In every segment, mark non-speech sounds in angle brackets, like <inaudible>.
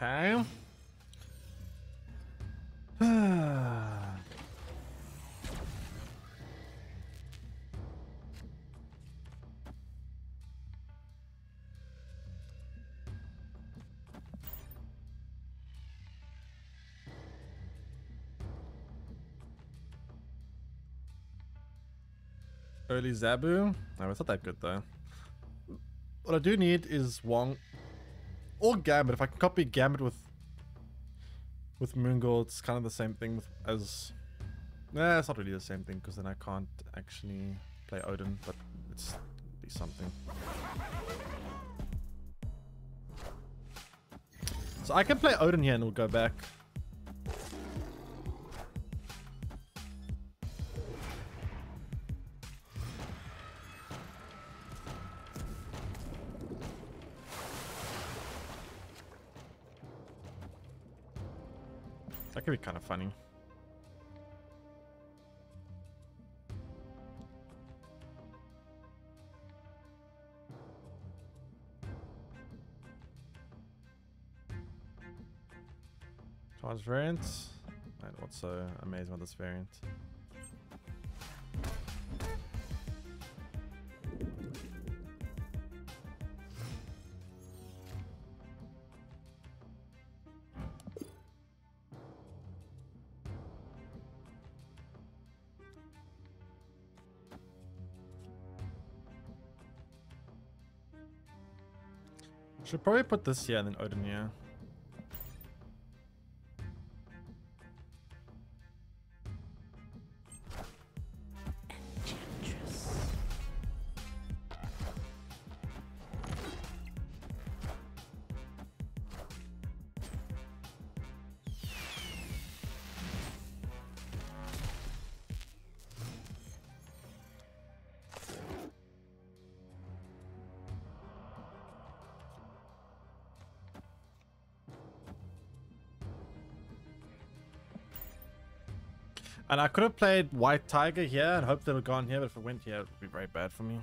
Okay. <sighs> Early Zabu. No, it's not that good though. What I do need is Wong or Gambit. If I can copy Gambit with with Moon Girl, it's kind of the same thing with as. Nah, it's not really the same thing because then I can't actually play Odin, but it's be something. So I can play Odin here and we'll go back. Variant. And what's so amazing about this variant? Should probably put this here and then Odin here. And I could have played White Tiger here and hoped they would have gone here, but if it went here, it would be very bad for me.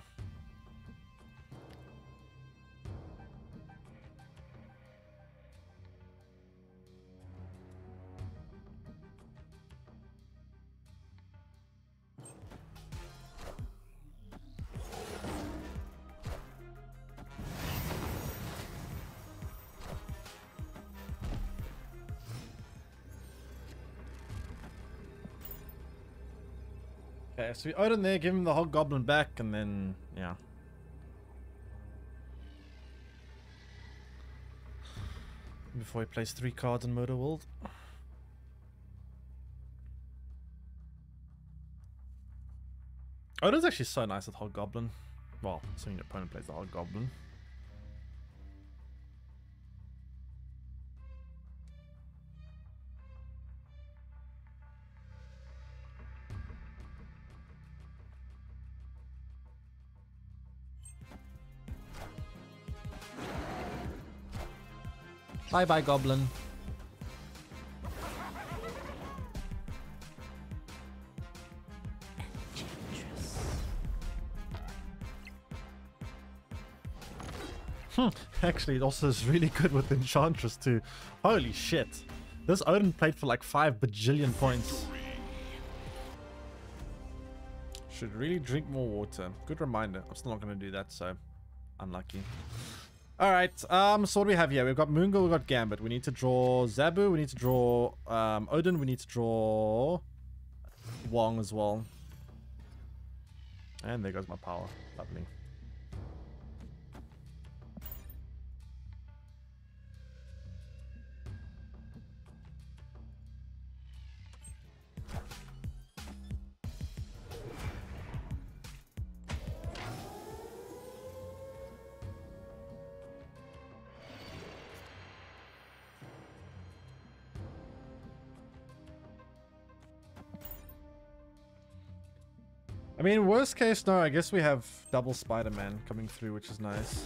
Okay, so we Odin there, give him the Hobgoblin back, and then, yeah. Before he plays three cards in Murder World. Oh, Odin's actually so nice with Hobgoblin. Well, assuming your opponent plays the Hobgoblin. Bye bye, Goblin. Hmm, actually, it also is really good with Enchantress too. Holy shit. This Odin played for like 5 bajillion points. Should really drink more water. Good reminder. I'm still not going to do that, so unlucky. Alright, um, so what do we have here? We've got Moon Girl, we've got Gambit. We need to draw Zabu, we need to draw um, Odin, we need to draw Wong as well. And there goes my power. Lovely. I mean, worst case, no, I guess we have double Spider-Man coming through, which is nice.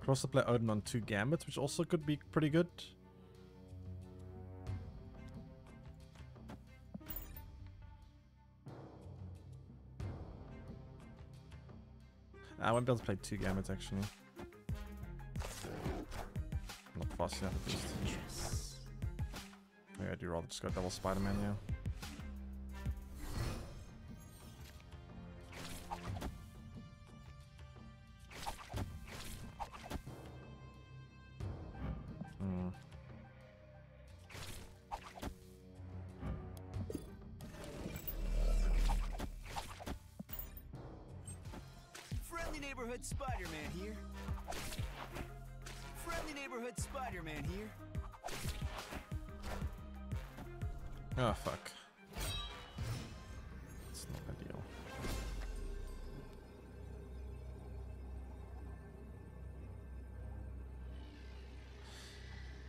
Could also play Odin on two Gambits, which also could be pretty good. I won't be able to play two gambits actually. Not fast enough at least. Maybe I do rather just go double Spider-Man, yeah. Neighborhood Spider-Man here. Friendly neighborhood Spider-Man here. Oh fuck. It's not ideal.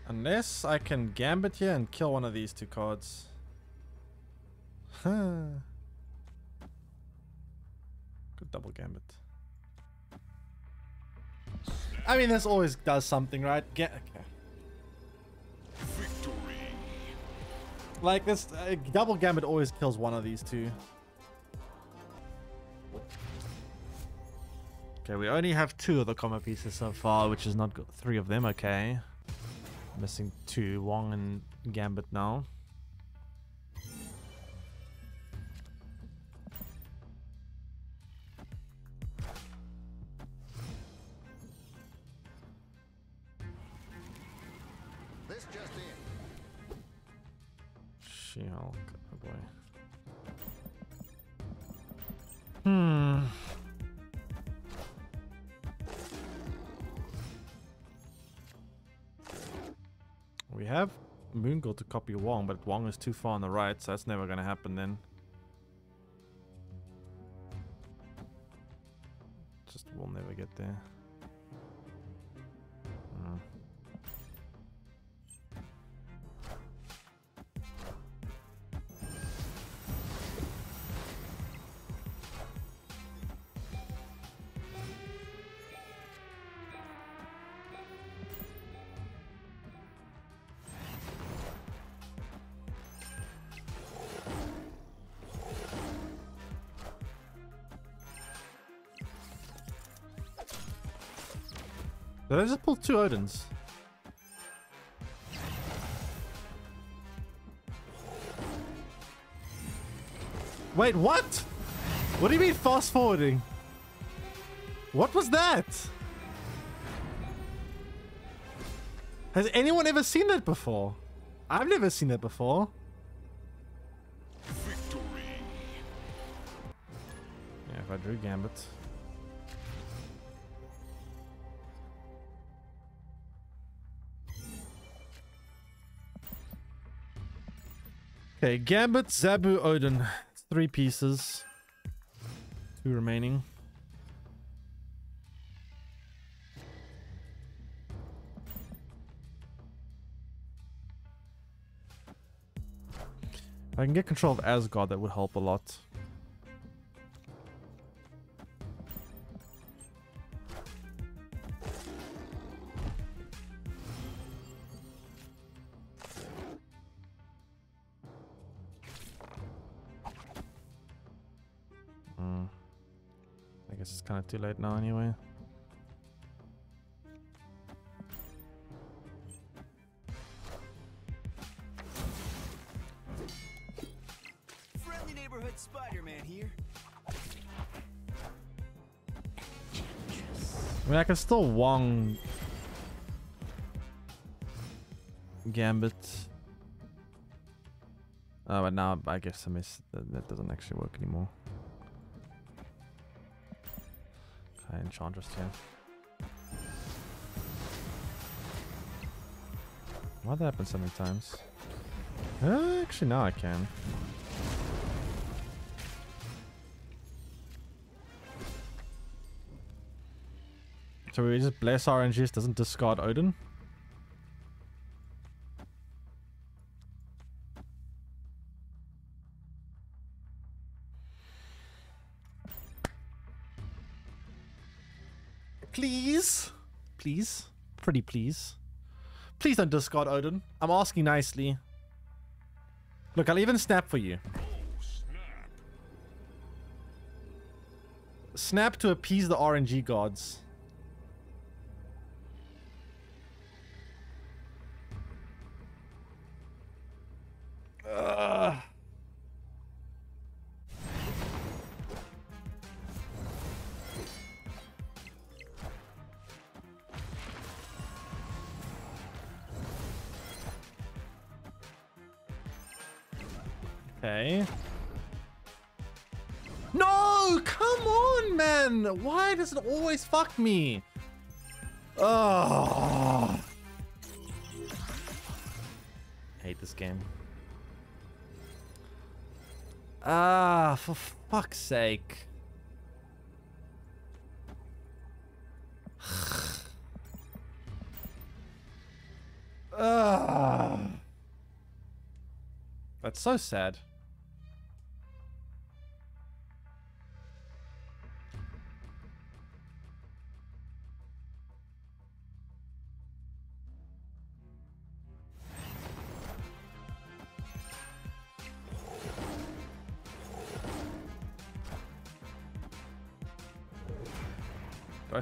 Unless I can gambit here and kill one of these two cards. Huh. <laughs> Good double gambit. I mean, this always does something, right? Get okay. Like this uh, double gambit always kills one of these two. Okay, we only have two of the combo pieces so far, which is not good. Three of them, okay. Missing two, Wong and Gambit now. This just in. She-Hulk, oh boy. Hmm. We have Moon Girl to copy Wong, but Wong is too far on the right, so that's never gonna happen then. Just we'll never get there. Did I just pull two Odins? Wait, what? What do you mean fast forwarding? What was that? Has anyone ever seen that before? I've never seen that before. Yeah, if I drew Gambit. Okay, Gambit, Zabu, Odin. Three pieces. Two remaining. I can get control of Asgard, that would help a lot. Too late now anyway. Friendly neighborhood Spider-Man here. I mean, I can still Wong Gambit. Oh, but now I guess I missed that, that doesn't actually work anymore. Okay, Enchantress here. Why'd that happen so many times? Uh, actually, now I can. So we just bless RNGs doesn't discard Odin? Please? Pretty please. Please don't discard Odin. I'm asking nicely. Look, I'll even snap for you. snap to appease the RNG gods. Okay. No! Come on, man! Why does it always fuck me? Oh. Hate this game. Ah, for fuck's sake. Ah. That's so sad.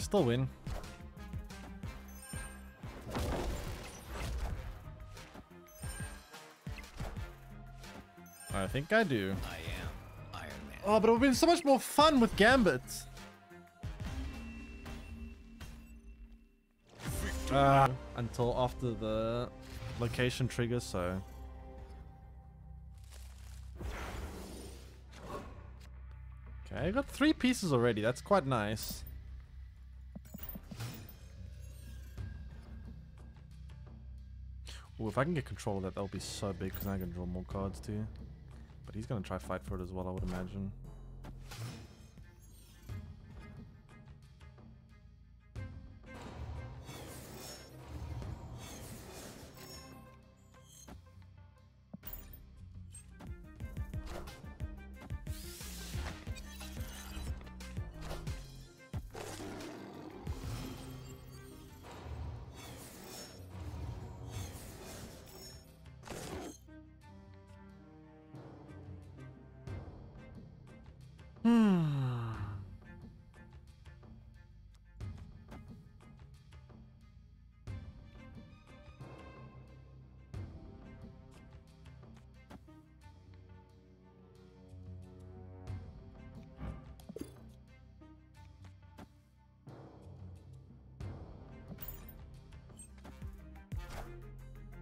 Still win? I think I do. I am Iron Man. Oh, but it would have been so much more fun with Gambit. Uh, until after the location trigger, so. Okay, I got three pieces already. That's quite nice. Ooh, if I can get control of that, that'll be so big because I can draw more cards too. But he's gonna try fight for it as well, I would imagine.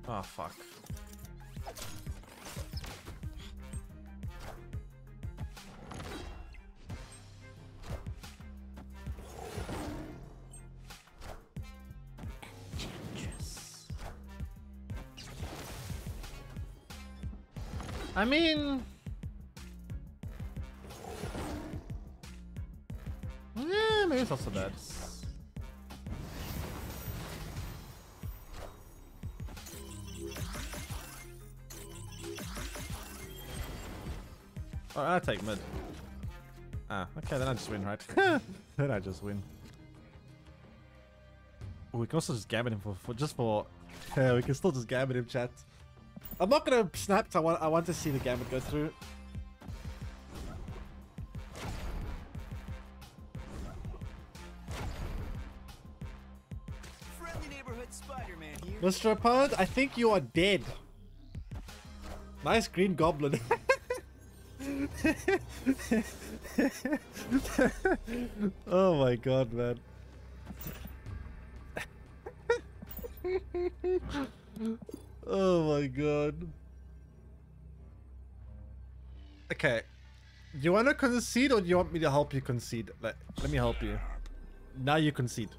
Oh fuck. I mean... Yeah, maybe it's not so bad. Oh, I take mid. Ah, okay, then I just win, right? <laughs> <laughs> then I just win. Ooh, we can also just gambit him for, for just for... Yeah, we can still just gambit him, chat. I'm not gonna snap, I want. I want to see the gambit go through. Friendly neighborhood Spider-Man here. Mr. Opponent, I think you are dead. Nice green goblin. <laughs> oh my god, man. oh my god. Okay. You want to concede or do you want me to help you concede? Let, let me help you. Now you concede.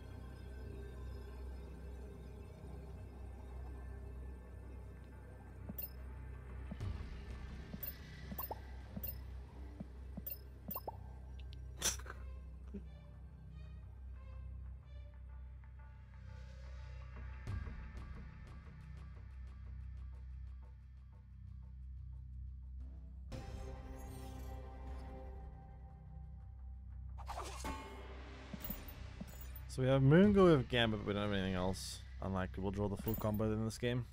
We have Moon Girl with Gambit, but we don't have anything else. Unlikely we'll draw the full combo in this game.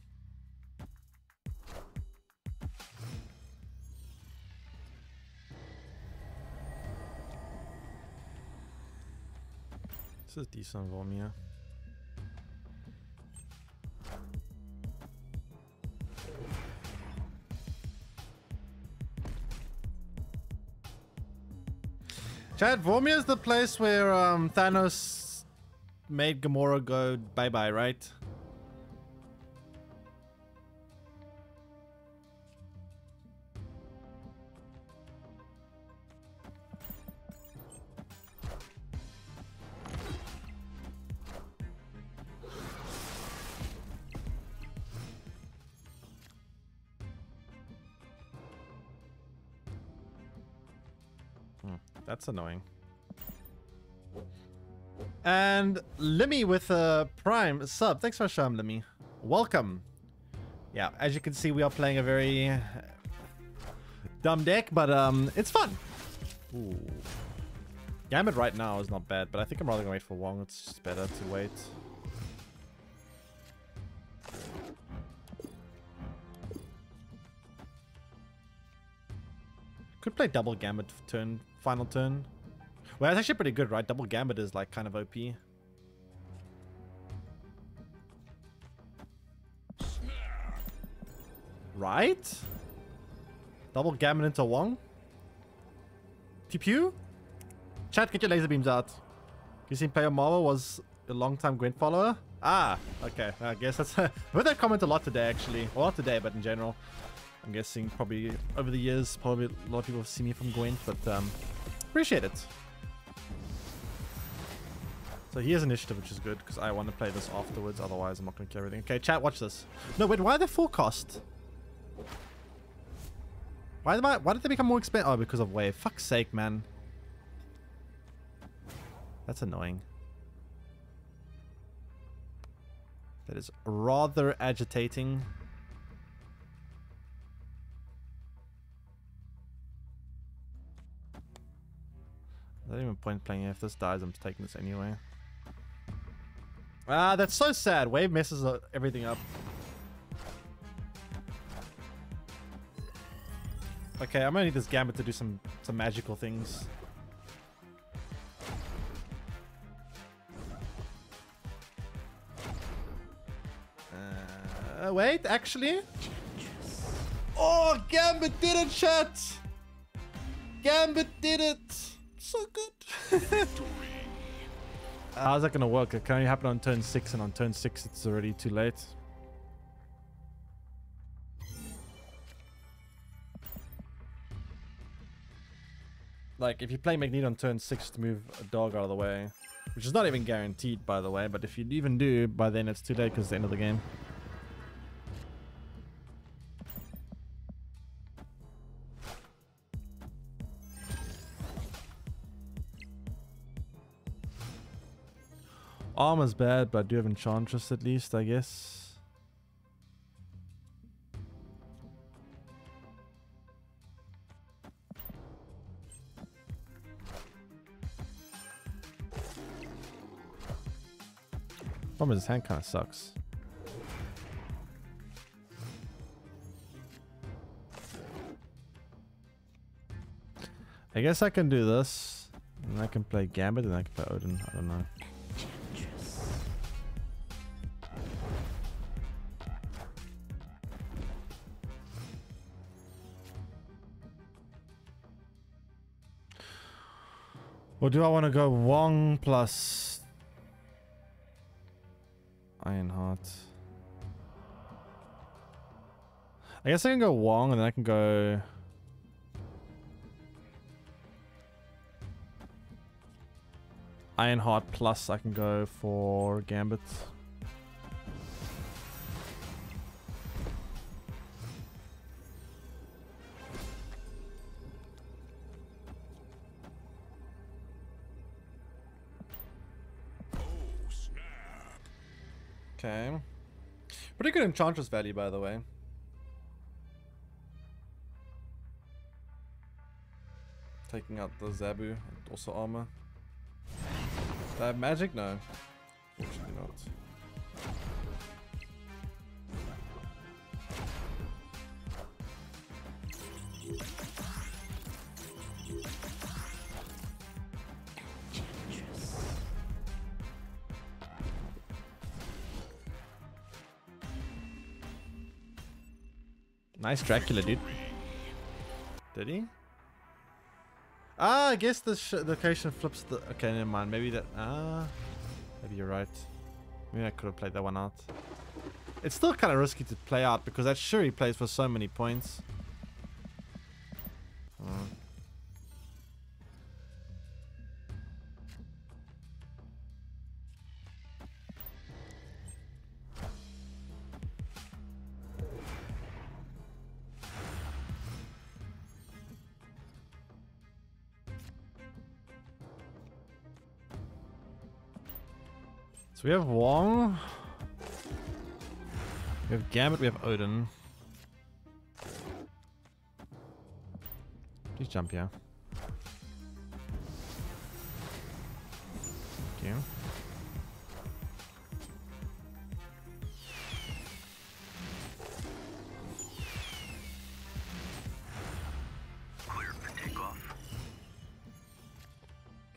This is decent Vormir. Chad, Vormir is the place where um, Thanos made Gamora go bye bye, right? Hmm, that's annoying. And Limmy with a prime sub. Thanks for showing Limmy. Welcome. Yeah, as you can see, we are playing a very uh, dumb deck, but um, it's fun. Ooh. Gambit right now is not bad, but I think I'm rather gonna wait for Wong. It's just better to wait. Could play double Gambit turn, final turn. Well, it's actually pretty good, right? Double Gambit is like kind of OP. Right? Double Gambit into Wong? TPU? Chat, get your laser beams out. You seen Player Marvel was a long time Gwent follower? Ah, okay. I guess that's... <laughs> I've heard that comment a lot today, actually. Well, not today, but in general. I'm guessing probably over the years, probably a lot of people have seen me from Gwent, but um, appreciate it. So he has initiative, which is good, because I want to play this afterwards, otherwise I'm not going to kill everything. Okay, chat, watch this. No, wait, why are they full cost? Why, I, why did they become more expensive? Oh, because of wave. Fuck's sake, man. That's annoying. That is rather agitating. Not even point playing. If this dies, I'm taking this anyway. Ah, that's so sad. Wave messes everything up. Okay, I'm gonna need this Gambit to do some some magical things. Uh, wait, actually. Oh, Gambit did it, chat! Gambit did it! So good. <laughs> Uh, How's that gonna work? It can only happen on turn 6, and on turn 6 it's already too late. Like, if you play Magneto on turn 6 to move a dog out of the way, which is not even guaranteed, by the way, but if you even do, by then it's too late because it's the end of the game. Armor's bad, but I do have Enchantress at least, I guess. Problem is his hand kind of sucks. I guess I can do this. And I can play Gambit and I can play Odin. I don't know. Or do I want to go Wong plus Ironheart? I guess I can go Wong and then I can go... Ironheart plus I can go for Gambit. Good Enchantress value, by the way. Taking out the Zabu, and also armor. Do I have magic? No. Fortunately not. Nice Dracula, dude. Did he? Ah, I guess the location flips the... Okay, never mind. Maybe that... Ah, maybe you're right. Maybe I could have played that one out. It's still kind of risky to play out because that sure he plays for so many points. So we have Wong. We have Gambit, we have Odin. Please jump here. Thank you.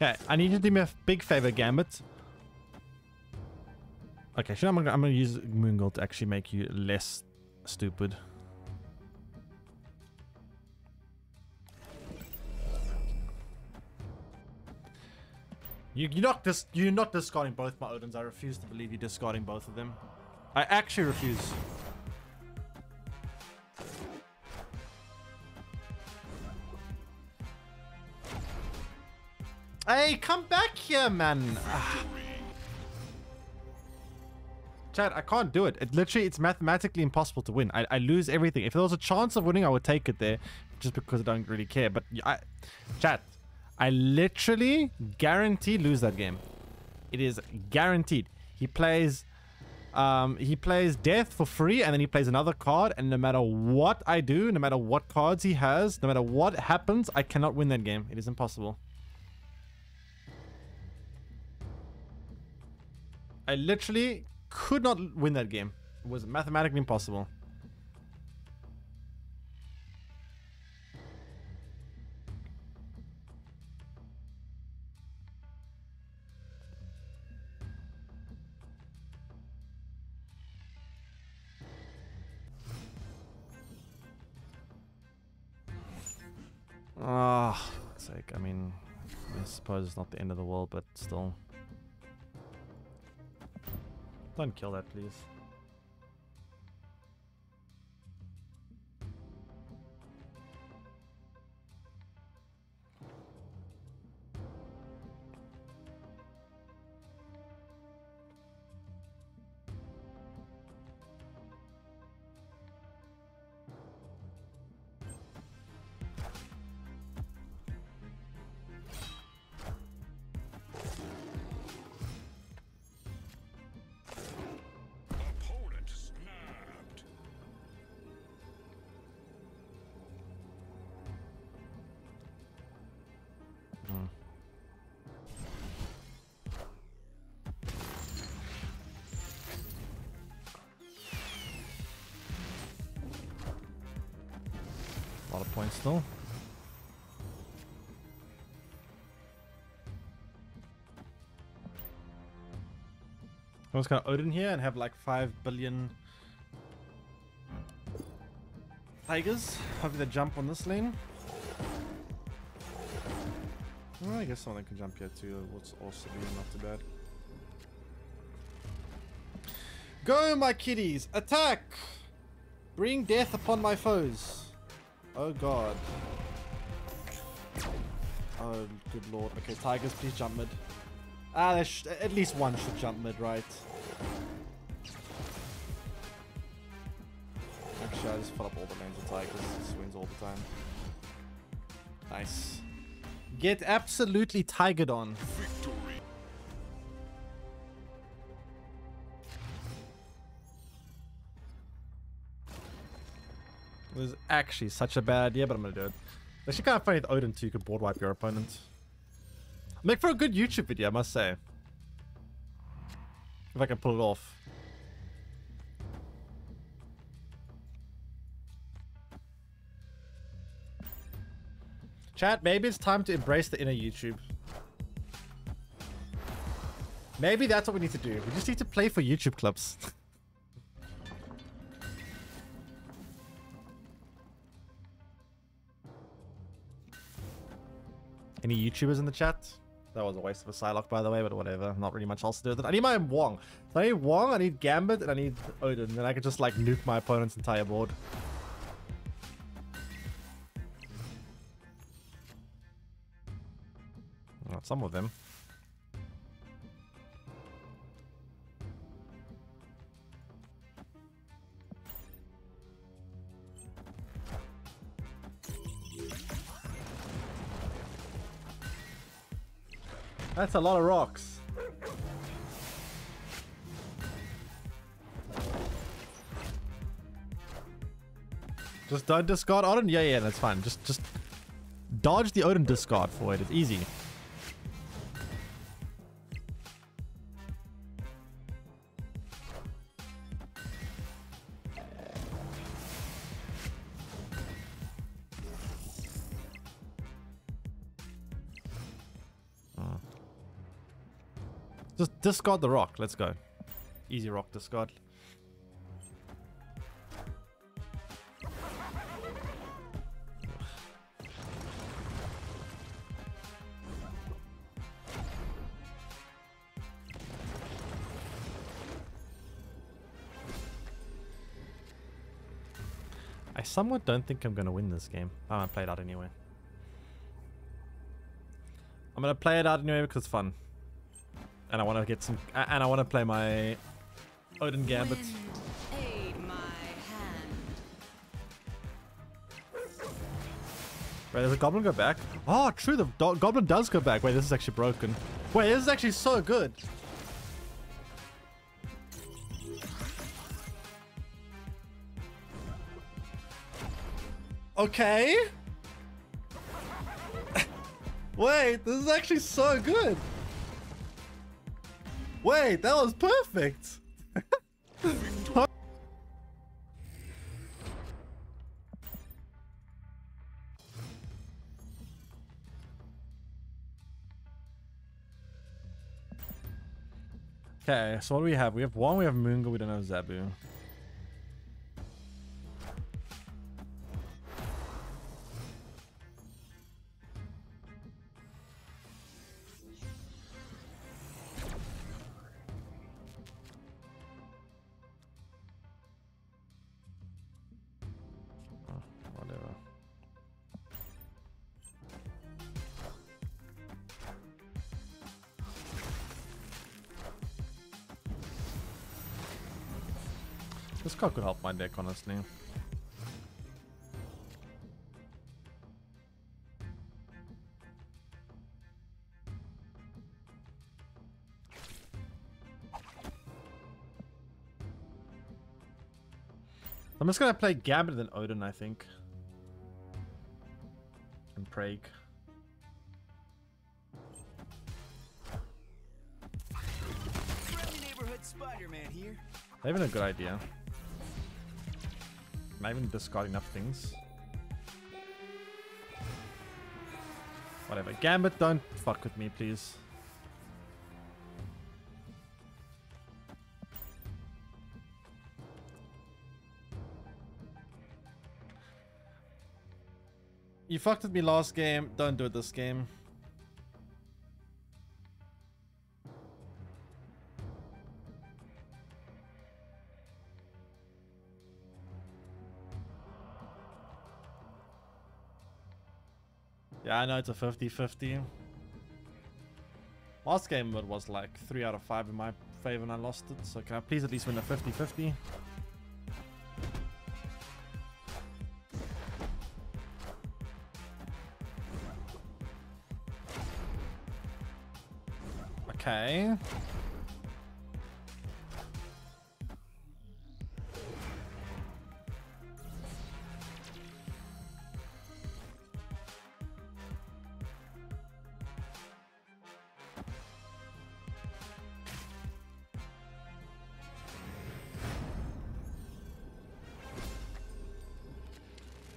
Okay, I need you to do me a big favor, Gambit. Okay, sure. I'm gonna, I'm gonna use Moongold to actually make you less stupid. You, you're not dis you're not discarding both my Odins. I refuse to believe you're discarding both of them. I actually refuse. Hey, come back here, man. Ah. Chad, I can't do it. It literally, it's mathematically impossible to win. I, I lose everything. If there was a chance of winning, I would take it there, just because I don't really care. But I, Chad, I literally guarantee lose that game. It is guaranteed. He plays, um, he plays death for free, and then he plays another card. And no matter what I do, no matter what cards he has, no matter what happens, I cannot win that game. It is impossible. I literally could not win that game. It was mathematically impossible. Ah, sake. I mean, I suppose it's not the end of the world, but still. Don't kill that, please. Lot of points still. I was gonna Odin here and have like 5 billion tigers. Hopefully they jump on this lane. Well, I guess someone can jump here too. What's also be not too bad. Go, my kiddies! Attack! Bring death upon my foes. Oh god. Oh, good lord. Okay, tigers, please jump mid. Ah, at least one should jump mid, right? Actually, I just fill up all the lanes of tigers. This wins all the time. Nice. Get absolutely tigered on. Victory. It was actually such a bad idea, but I'm gonna do it. It's actually kind of funny that Odin 2 could board wipe your opponent. Make for a good YouTube video, I must say. If I can pull it off. Chat, maybe it's time to embrace the inner YouTube. Maybe that's what we need to do. We just need to play for YouTube clips. <laughs> Any YouTubers in the chat? That was a waste of a Psylocke, by the way, but whatever. Not really much else to do with it. I need my Wong. So I need Wong, I need Gambit, and I need Odin. Then I could just like nuke my opponent's entire board. Well, some of them. That's a lot of rocks. Just don't discard Odin? Yeah, yeah, that's fine. Just just dodge the Odin discard for it. It's easy. Discard the rock. Let's go. Easy rock discard. I somewhat don't think I'm going to win this game. I'm going to play it out anyway. I'm going to play it out anyway because it's fun. And I want to get some... And I want to play my Odin Gambit. My hand. Wait, does the goblin go back? Oh, true. The do- goblin does go back. Wait, this is actually broken. Wait, this is actually so good. Okay. <laughs> Wait, this is actually so good. Wait, that was perfect. Okay, so what do we have? We have one, we have Moon Girl, we don't have Zabu. This card could help my deck, honestly. I'm just gonna play Gambit and Odin, I think. And Prague. Friendly neighborhood Spider-Man here. Not even er a good idea. Not even discard enough things. Whatever. Gambit, don't fuck with me, please. You fucked with me last game. Don't do it this game. Yeah, I know it's a 50-50. Last game it was like 3 out of 5 in my favor and I lost it. So can I please at least win a 50-50?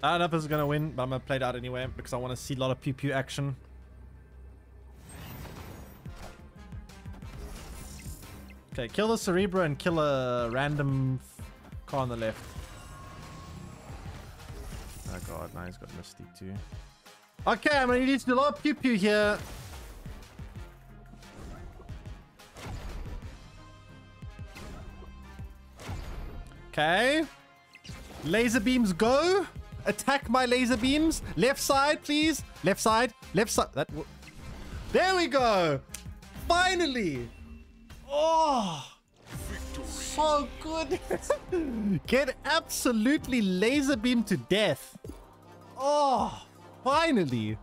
I don't know if is gonna win, but I'm gonna play it out anyway because I want to see a lot of pew pew action. Okay, kill the Cerebro and kill a random car on the left. Oh god, now he's got Misty too. Okay, I'm gonna need to do a lot of pew pew here. Okay. Laser beams go. Attack my laser beams. Left side, please. Left side. Left side. That. There we go. Finally. Oh. So good. <laughs> Get absolutely laser beam to death. Oh, finally.